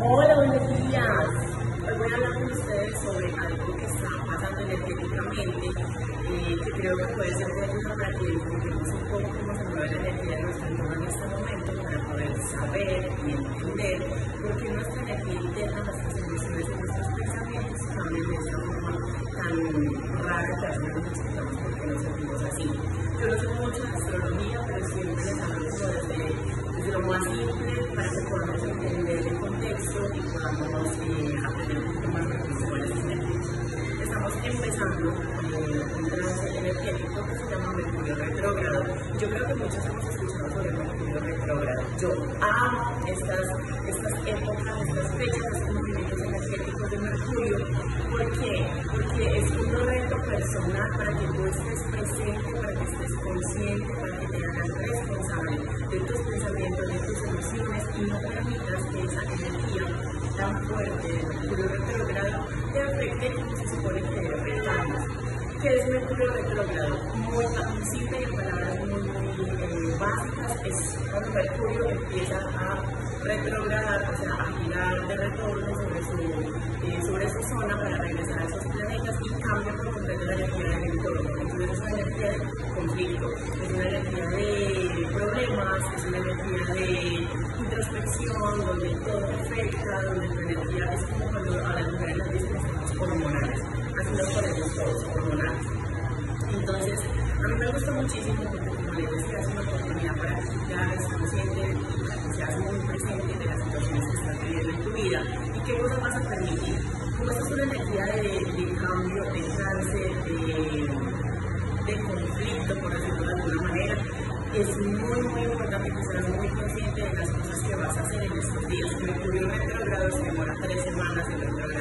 Hola, buenos días. Hoy voy a hablar con ustedes sobre algo que está pasando energéticamente, eh, que creo que puede ser de ayuda para que entendamos un poco cómo se mueve la energía de nuestro entorno en este momento, para poder saber y entender por qué nuestra energía interna, nuestras emociones y nuestros pensamientos cambian de esta forma tan rara que a veces nos explicamos por nos sentimos así. Yo no sé mucho de astronomía, pero siempre les hablo desde, desde lo más simple para que podamos entender el contexto y podamos eh, aprender un poco más de cuáles energías. Estamos empezando eh, un trance energético que se llama Mercurio retrógrado. Que muchos hemos escuchado sobre Mercurio retrógrado. Yo amo estas, estas épocas, estas fechas, estos movimientos energéticos de Mercurio. ¿Por qué? Porque es un reto personal para que tú estés presente, para que estés consciente, para que te hagas responsable de tus pensamientos, de tus emociones y no permitas que esa energía tan fuerte de Mercurio retrógrado te afecte como se supone que debe afectarnos. ¿Qué es Mercurio retrógrado? Muy simple es cuando Mercurio empieza a retrogradar, o sea, a girar de retorno sobre su, eh, sobre su zona para regresar a esos planetas y cambia por completo la energía del entorno. Entonces es una energía de conflicto, es una energía de problemas, es una energía de introspección, donde todo afecta, donde tu energía es como cuando a las mujeres las dicen hormonales, así nos ponemos todos hormonales. Entonces, a mí me gusta muchísimo porque como una oportunidad para que tú consciente seas muy presente de las situaciones que estás viviendo en tu vida y qué cosas vas a permitir. Como esta es una energía de, cambio, de trance, de, conflicto, por decirlo de alguna manera, es muy, muy importante que seas muy consciente de las cosas que vas a hacer en estos días. Mercurio retrogrado se demora tres semanas en su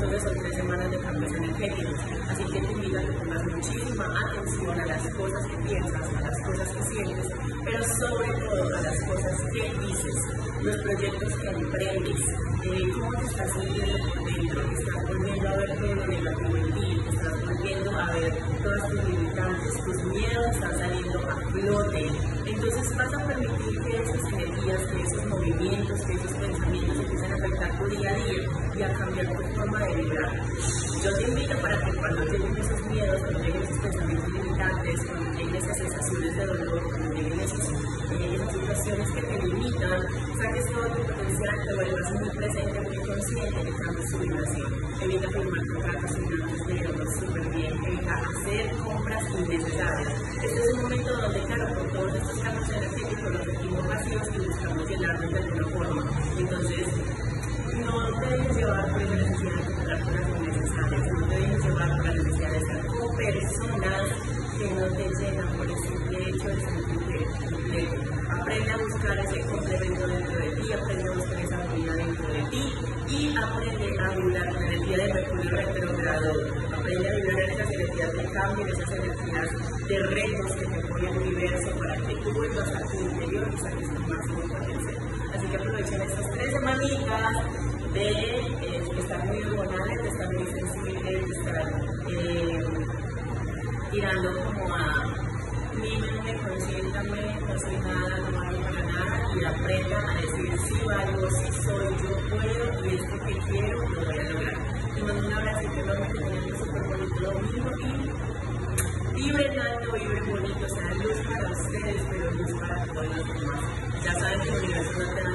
son tres semanas de cambios energéticos. Así que te invito a que muchísima atención a las cosas que piensas, a las cosas que sientes, pero sobre todo a las cosas que dices, los proyectos que emprendes, eh, cómo te estás sintiendo por dentro, estás volviendo a ver todo lo negativo en ti, estás volviendo a ver todas tus limitantes, tus miedos están saliendo a flote. Entonces vas a permitir que esas energías, que esos movimientos, que esos pensamientos empiecen a afectar tu día a día y a cambiar tu forma de vibrar. Yo te invito para que cuando lleguen esos miedos, cuando lleguen esos pensamientos limitantes, cuando lleguen esas sensaciones de dolor, cuando lleguen esos, eh, esas situaciones que te limitan, saques todo tu potencial, te vuelvas muy presente, muy consciente y cambies tu vibración. Evita firmar contratos sin antes leerlos súper bien, evita hacer compras innecesarias momento donde, claro, por todos estos cambios energéticos los sentimos vacíos y buscamos llenarlos de alguna forma. Entonces, no te dejes llevar por esa necesidad de comprar cosas innecesarias, no te dejes llevar por la necesidad de estar con personas que no te llenan por el simple hecho de sentirte completo. Aprende a buscar ese complemento dentro de ti, aprende a esa unidad dentro de ti y aprende a vibrar la energía de Mercurio retrógrado. Aprende a vibrar esas energías de cambio, esas energías de retos que te pone el universo para que tú vuelvas a tu interior y saques tu máximo potencial. Así que aprovechen estas tres semanitas de eh, estar muy hormonales, de estar muy sensibles, de estar eh, tirando como a mímeme, consiéntame, no soy nada, no valgo para nada y aprenda a decir sí valgo, sí soy, yo puedo y esto que quiero lo voy a lograr. Y mando un abrazo enorme, que tengan súper bonito domingo y vibren alto, vibren bonito, o sea, luz para ustedes, pero luz para todos los demás. Ya saben que el universo no te da